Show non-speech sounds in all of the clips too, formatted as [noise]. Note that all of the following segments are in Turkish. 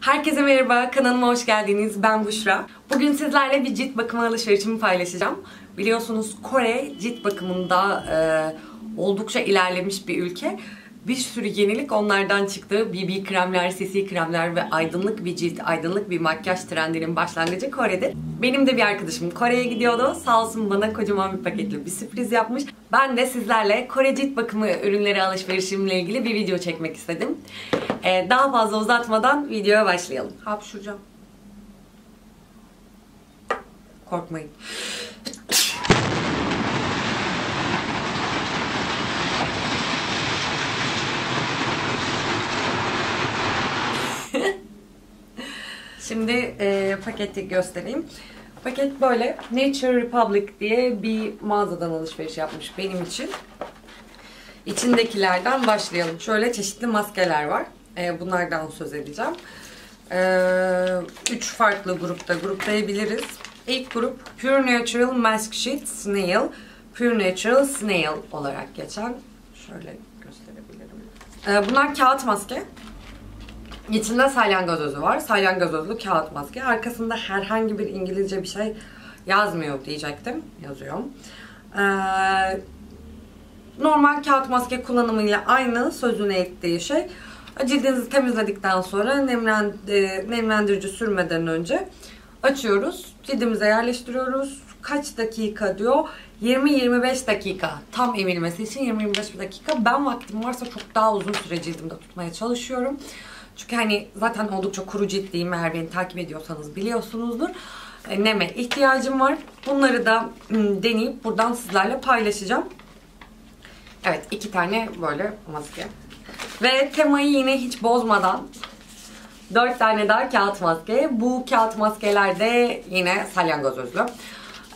Herkese merhaba, kanalıma hoş geldiniz. Ben Büşra. Bugün sizlerle bir cilt bakımı alışverişimi paylaşacağım. Biliyorsunuz Kore cilt bakımında e, oldukça ilerlemiş bir ülke. Bir sürü yenilik onlardan çıktı. BB kremler, CC kremler ve aydınlık bir cilt, aydınlık bir makyaj trendinin başlangıcı Kore'de. Benim de bir arkadaşım Kore'ye gidiyordu. Sağ olsun bana kocaman bir paketli bir sürpriz yapmış. Ben de sizlerle Kore cilt bakımı ürünleri alışverişimle ilgili bir video çekmek istedim. Ee, daha fazla uzatmadan videoya başlayalım. Hapşuracağım. Korkmayın. Şimdi e, paketi göstereyim. Paket böyle. Nature Republic diye bir mağazadan alışveriş yapmış benim için. İçindekilerden başlayalım. Şöyle çeşitli maskeler var. E, bunlardan söz edeceğim. E, üç farklı grupta gruplayabiliriz. İlk grup Pure Natural Mask Sheet Snail. Pure Natural Snail olarak geçen. Şöyle gösterebilirim. E, bunlar kağıt maske. İçinde salyangoz özü var. Salyangoz özlü kağıt maske. Arkasında herhangi bir İngilizce bir şey yazmıyor diyecektim. Yazıyor. Ee, normal kağıt maske kullanımıyla aynı sözüne ettiği şey. Cildinizi temizledikten sonra nemlen, e, nemlendirici sürmeden önce açıyoruz. Cildimize yerleştiriyoruz. Kaç dakika diyor? 20-25 dakika. Tam emilmesi için 20-25 dakika. Ben vaktim varsa çok daha uzun süre cildimde tutmaya çalışıyorum. Çünkü hani zaten oldukça kuru ciltliyim eğer beni takip ediyorsanız biliyorsunuzdur. E, neme ihtiyacım var. Bunları da deneyip buradan sizlerle paylaşacağım. Evet iki tane böyle maske. Ve temayı yine hiç bozmadan 4 tane daha kağıt maske. Bu kağıt maskeler de yine salyangoz özlü.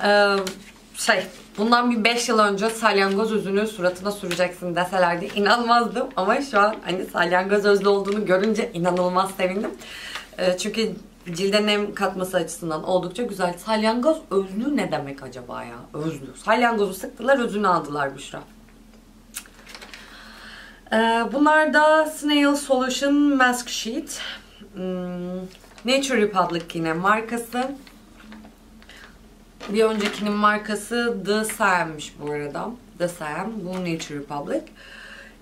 Ee, şey bundan bir 5 yıl önce salyangoz özünü suratına süreceksin deselerdi inanmazdım. Ama şu an hani salyangoz özlü olduğunu görünce inanılmaz sevindim. Ee, çünkü cilde nem katması açısından oldukça güzel. Salyangoz özlü ne demek acaba ya? Özlü. Salyangozu sıktılar özünü aldılar Büşra. Ee, bunlar da Snail Solution Mask Sheet. Hmm, Nature Republic yine markası. Bir öncekinin markası The Sam'miş bu arada. The Sam. Bu Nature Republic.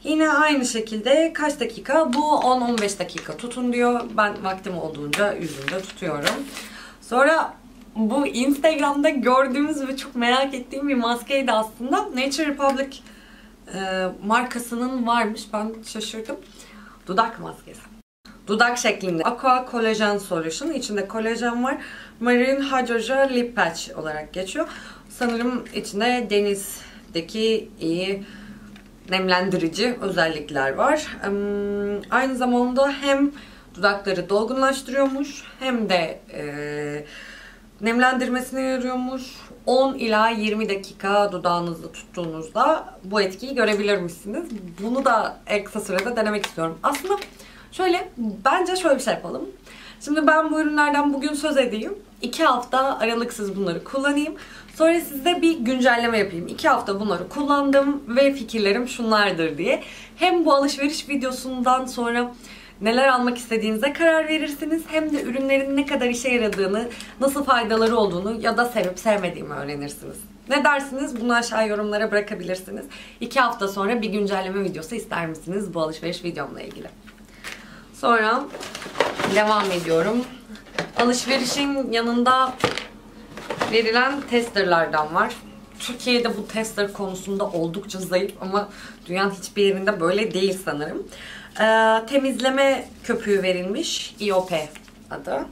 Yine aynı şekilde kaç dakika? Bu 10-15 dakika tutun diyor. Ben vaktim olduğunca yüzümde tutuyorum. Sonra bu Instagram'da gördüğümüz ve çok merak ettiğim bir maskeydi aslında. Nature Republic e, markasının varmış. Ben şaşırdım. Dudak maskesi. Dudak şeklinde. Aqua Collagen Solution. İçinde kolajen var. Marine Hydrogen Lip Patch olarak geçiyor. Sanırım içinde denizdeki iyi nemlendirici özellikler var. Aynı zamanda hem dudakları dolgunlaştırıyormuş hem de e, nemlendirmesine yarıyormuş. 10 ila 20 dakika dudağınızda tuttuğunuzda bu etkiyi görebilirmişsiniz. Bunu da en kısa sürede denemek istiyorum. Aslında şöyle, bence şöyle bir şey yapalım. Şimdi ben bu ürünlerden bugün söz edeyim. 2 hafta aralıksız bunları kullanayım. Sonra size bir güncelleme yapayım. 2 hafta bunları kullandım ve fikirlerim şunlardır diye. Hem bu alışveriş videosundan sonra neler almak istediğinize karar verirsiniz. Hem de ürünlerin ne kadar işe yaradığını, nasıl faydaları olduğunu ya da sevip sevmediğimi öğrenirsiniz. Ne dersiniz? Bunu aşağı yorumlara bırakabilirsiniz. 2 hafta sonra bir güncelleme videosu ister misiniz bu alışveriş videomla ilgili? Sonra devam ediyorum. Alışverişin yanında verilen testerlardan var. Türkiye'de bu tester konusunda oldukça zayıf ama dünyanın hiçbir yerinde böyle değil sanırım. Ee, temizleme köpüğü verilmiş. IOP adı.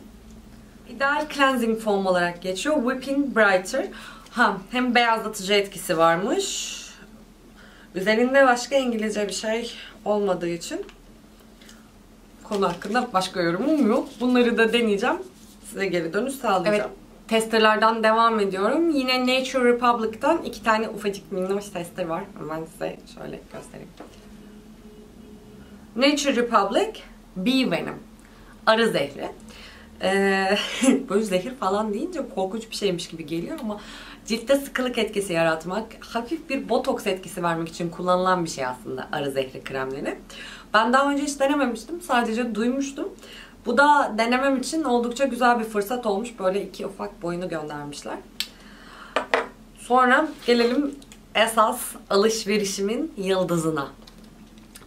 İdeal Cleansing Foam olarak geçiyor. Whipping Brighter. Ha, hem beyazlatıcı etkisi varmış. Üzerinde başka İngilizce bir şey olmadığı için konu hakkında başka yorumum yok. Bunları da deneyeceğim. Size geri dönüş sağlayacağım. Evet, testerlerden devam ediyorum. Yine Nature Republic'tan iki tane ufacık minnoş tester var. Hemen size şöyle göstereyim. Nature Republic Bee Venom. Arı zehri. Ee, [laughs] böyle zehir falan deyince korkunç bir şeymiş gibi geliyor ama ciltte sıkılık etkisi yaratmak, hafif bir botoks etkisi vermek için kullanılan bir şey aslında arı zehri kremleri. Ben daha önce hiç denememiştim. Sadece duymuştum. Bu da denemem için oldukça güzel bir fırsat olmuş. Böyle iki ufak boyunu göndermişler. Sonra gelelim esas alışverişimin yıldızına.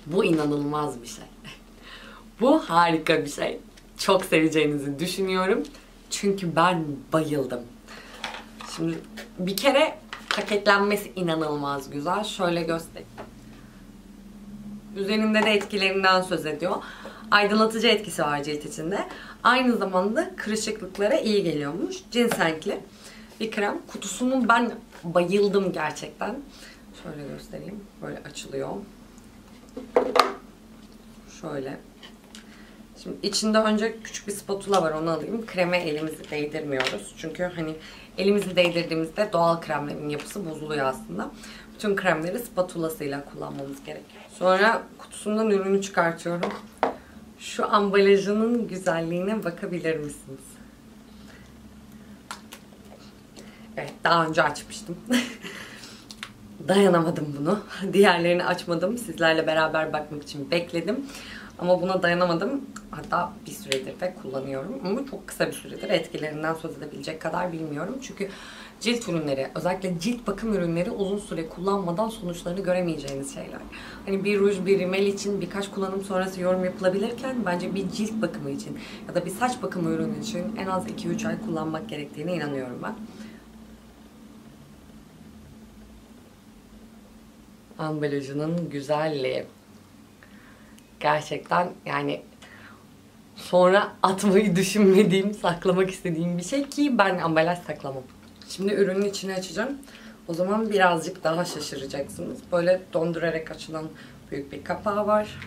Bu inanılmaz bir şey. [laughs] Bu harika bir şey. Çok seveceğinizi düşünüyorum. Çünkü ben bayıldım. Şimdi bir kere paketlenmesi inanılmaz güzel. Şöyle göstereyim. Üzerinde de etkilerinden söz ediyor. Aydınlatıcı etkisi var cilt içinde. Aynı zamanda kırışıklıklara iyi geliyormuş. Ginsengli bir krem. Kutusunun ben bayıldım gerçekten. Şöyle göstereyim. Böyle açılıyor. Şöyle. Şimdi içinde önce küçük bir spatula var onu alayım. Kreme elimizi değdirmiyoruz. Çünkü hani elimizi değdirdiğimizde doğal kremlerin yapısı bozuluyor aslında. Bütün kremleri spatulasıyla kullanmamız gerekiyor. Sonra kutusundan ürünü çıkartıyorum. Şu ambalajının güzelliğine bakabilir misiniz? Evet daha önce açmıştım. [laughs] Dayanamadım bunu. Diğerlerini açmadım. Sizlerle beraber bakmak için bekledim. Ama buna dayanamadım. Hatta bir süredir de kullanıyorum. Ama çok kısa bir süredir etkilerinden söz edebilecek kadar bilmiyorum. Çünkü cilt ürünleri, özellikle cilt bakım ürünleri uzun süre kullanmadan sonuçlarını göremeyeceğiniz şeyler. Hani bir ruj, bir rimel için birkaç kullanım sonrası yorum yapılabilirken bence bir cilt bakımı için ya da bir saç bakımı ürünü için en az 2-3 ay kullanmak gerektiğine inanıyorum ben. ambalajının güzelliği. Gerçekten yani sonra atmayı düşünmediğim, saklamak istediğim bir şey ki ben ambalaj saklamam. Şimdi ürünün içini açacağım. O zaman birazcık daha şaşıracaksınız. Böyle dondurarak açılan büyük bir kapağı var.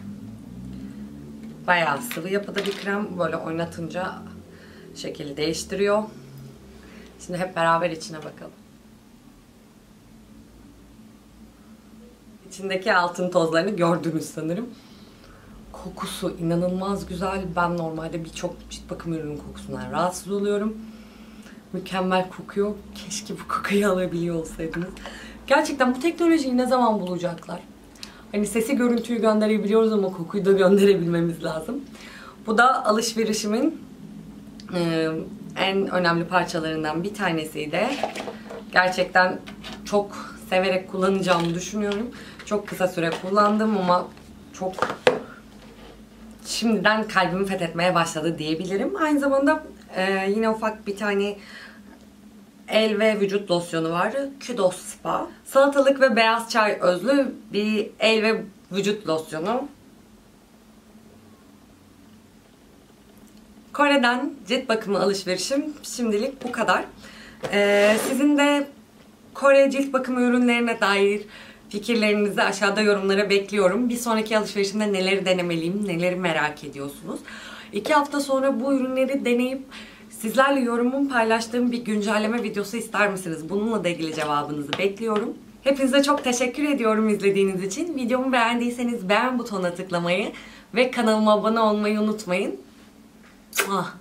Bayağı sıvı yapıda bir krem. Böyle oynatınca şekli değiştiriyor. Şimdi hep beraber içine bakalım. İçindeki altın tozlarını gördünüz sanırım. Kokusu inanılmaz güzel. Ben normalde birçok cilt bakım ürünün kokusundan rahatsız oluyorum. Mükemmel kokuyor. Keşke bu kokuyu [laughs] alabiliyor olsaydınız. Gerçekten bu teknolojiyi ne zaman bulacaklar? Hani sesi görüntüyü gönderebiliyoruz ama kokuyu da gönderebilmemiz lazım. Bu da alışverişimin e, en önemli parçalarından bir tanesiydi. Gerçekten çok severek kullanacağımı düşünüyorum. Çok kısa süre kullandım ama çok şimdiden kalbimi fethetmeye başladı diyebilirim. Aynı zamanda e, yine ufak bir tane el ve vücut losyonu var. Kudos Spa. Salatalık ve beyaz çay özlü bir el ve vücut losyonu. Kore'den cilt bakımı alışverişim şimdilik bu kadar. Ee, sizin de Kore cilt bakımı ürünlerine dair fikirlerinizi aşağıda yorumlara bekliyorum. Bir sonraki alışverişimde neleri denemeliyim, neleri merak ediyorsunuz. İki hafta sonra bu ürünleri deneyip sizlerle yorumumu paylaştığım bir güncelleme videosu ister misiniz? Bununla da ilgili cevabınızı bekliyorum. Hepinize çok teşekkür ediyorum izlediğiniz için. Videomu beğendiyseniz beğen butonuna tıklamayı ve kanalıma abone olmayı unutmayın. Ah.